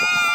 Woo!